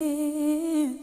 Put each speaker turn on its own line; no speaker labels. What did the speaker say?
You